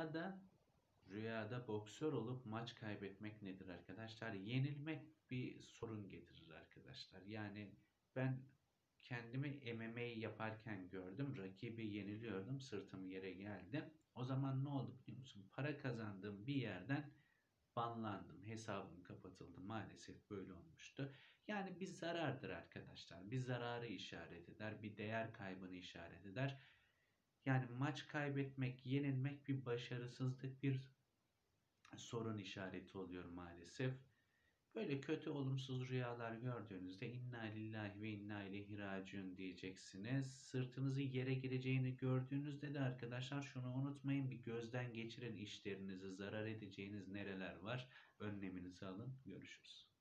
Rüyada rüyada boksör olup maç kaybetmek nedir arkadaşlar? Yenilmek bir sorun getirir arkadaşlar. Yani ben kendimi MMA yaparken gördüm. Rakibi yeniliyordum. Sırtım yere geldi. O zaman ne oldu biliyor musun? Para kazandığım bir yerden banlandım. Hesabım kapatıldı. Maalesef böyle olmuştu. Yani bir zarardır arkadaşlar. Bir zararı işaret eder. Bir değer kaybını işaret eder. Yani maç kaybetmek, yenilmek bir başarısızlık, bir sorun işareti oluyor maalesef. Böyle kötü olumsuz rüyalar gördüğünüzde inna lillahi ve inna ileyhi raciun diyeceksiniz. Sırtınızı yere gireceğini gördüğünüzde de arkadaşlar şunu unutmayın bir gözden geçirin işlerinizi zarar edeceğiniz nereler var önleminizi alın. Görüşürüz.